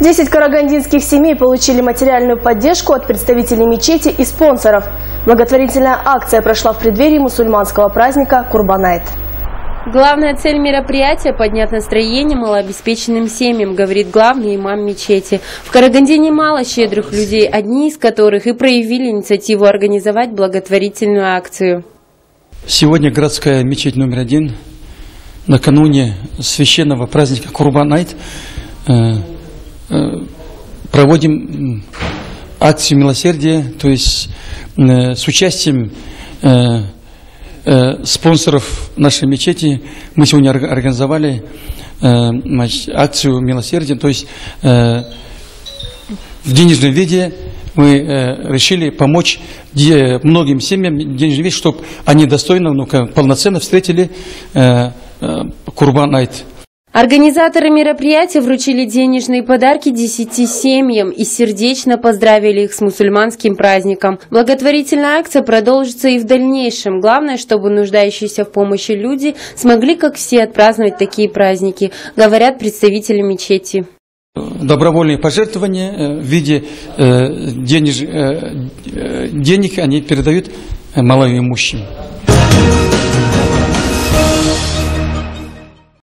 Десять карагандинских семей получили материальную поддержку от представителей мечети и спонсоров. Благотворительная акция прошла в преддверии мусульманского праздника Курбанайт. Главная цель мероприятия – поднять настроение малообеспеченным семьям, говорит главный имам мечети. В Караганде немало щедрых людей, одни из которых и проявили инициативу организовать благотворительную акцию. Сегодня городская мечеть номер один накануне священного праздника Курбанайт э, проводим акцию милосердия, то есть э, с участием э, э, спонсоров нашей мечети мы сегодня организовали акцию милосердия, то есть в денежном виде мы решили помочь многим семьям денежным виде, чтобы они достойно, ну, полноценно встретили Курбан Айт. Организаторы мероприятия вручили денежные подарки десяти семьям и сердечно поздравили их с мусульманским праздником. Благотворительная акция продолжится и в дальнейшем. Главное, чтобы нуждающиеся в помощи люди смогли, как все, отпраздновать такие праздники, говорят представители мечети. Добровольные пожертвования э, в виде э, денег, э, денег они передают малоимущим.